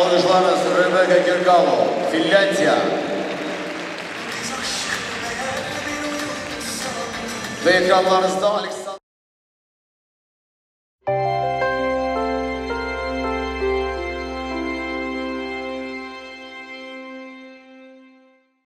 Alkışlarınız Rebecca Kirkalo, Finlandiya. Ve ekranlarınızda Alex